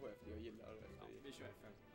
kanske, för jag gillar... Ja, vi kör F5.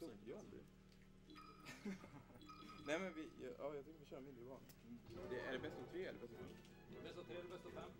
Var det jobbig? Nej men vi, ja, ja, jag tycker vi kör mindre barn. Det, är det bäst av tre eller bäst av fem? Bäst av tre eller bäst av fem?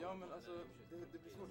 Ja men alltså, det, det blir svårt.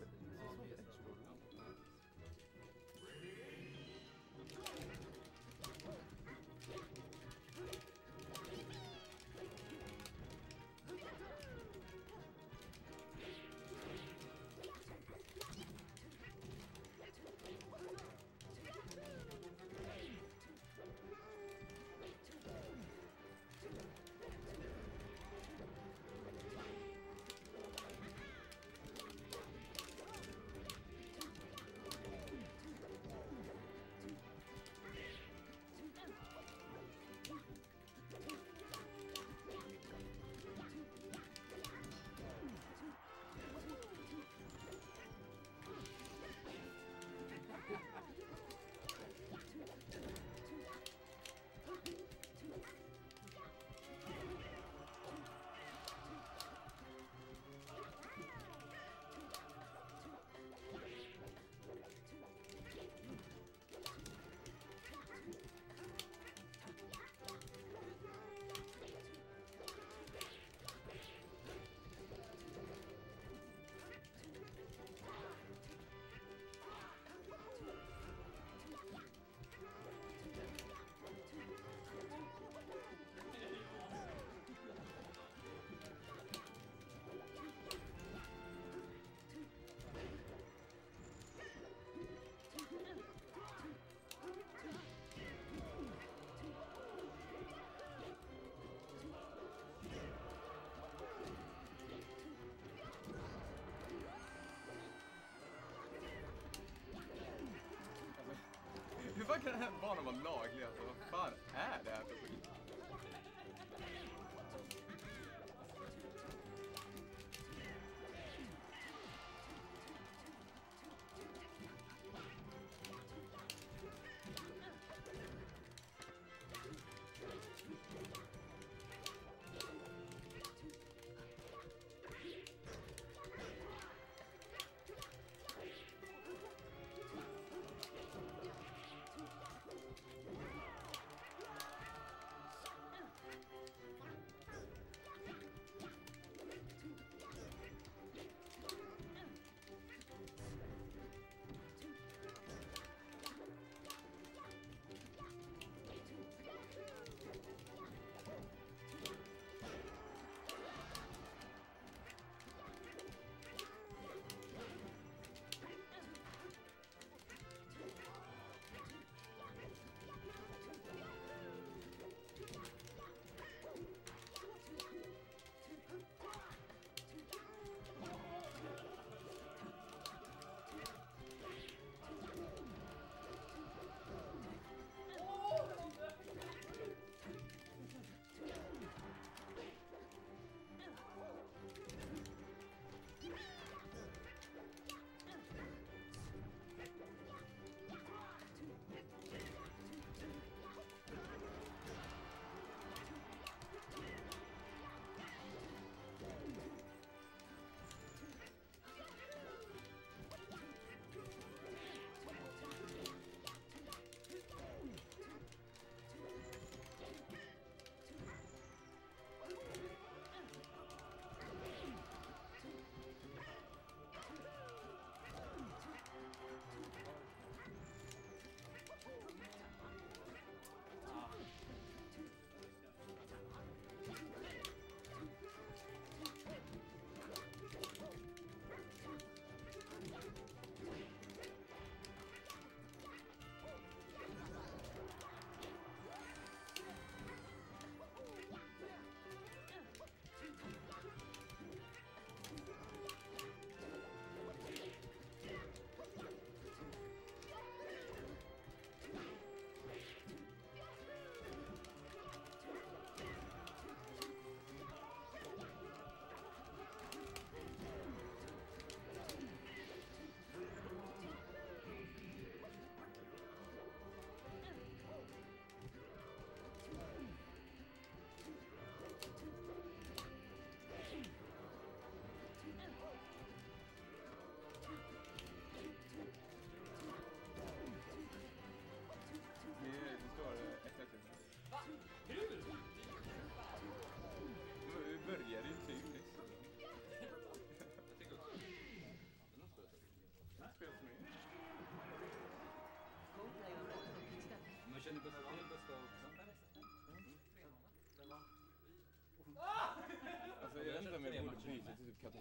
Fan kan den här banan vara laglig alltså? Vad fan är det här för skit?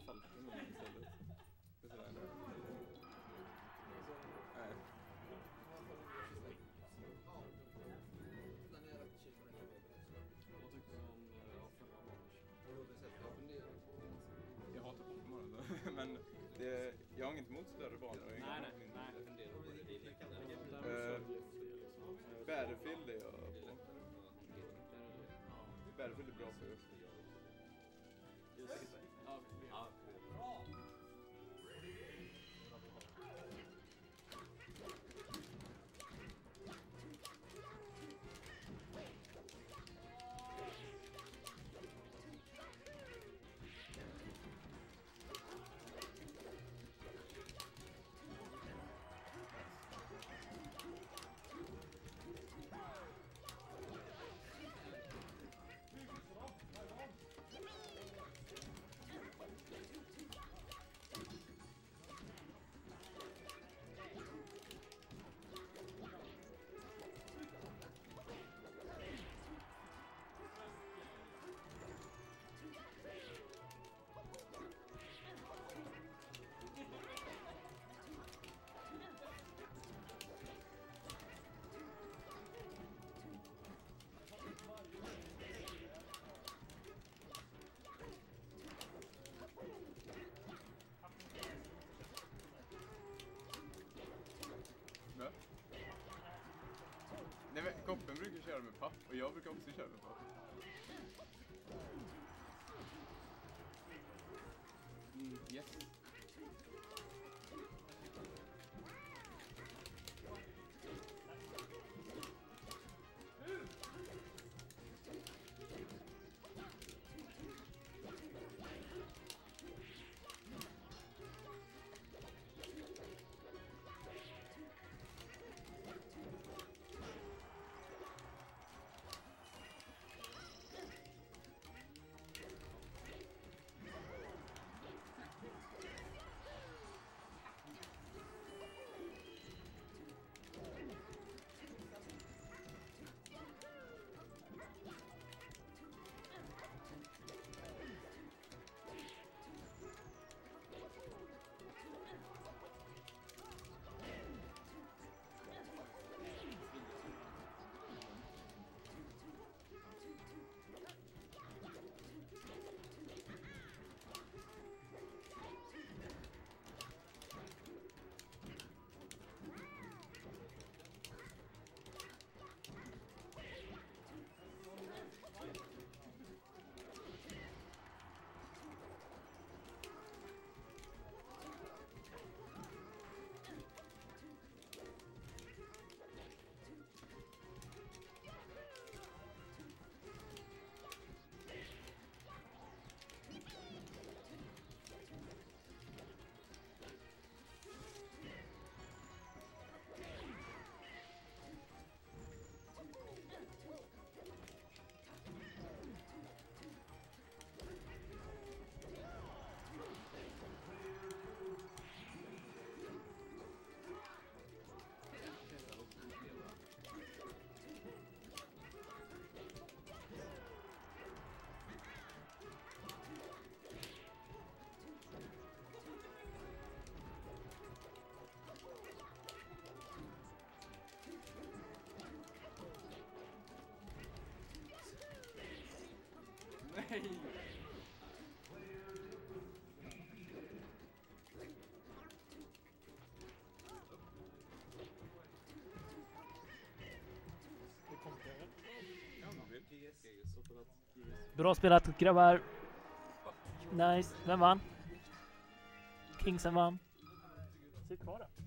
Katafalken nu istället. För sådär. Nej. Vad tyckte du om förra? Jag hatar alltså. Men det, jag har inget emot större och inget Nej, nej, nej. På det. Battlefield är jag på. Battlefield är bra på just. glaube, wir kommen sicher einfach. Hm, yes. Bra spelat grabbar. Nice. Vem vann? Kingsen vann. Sitt kvar där.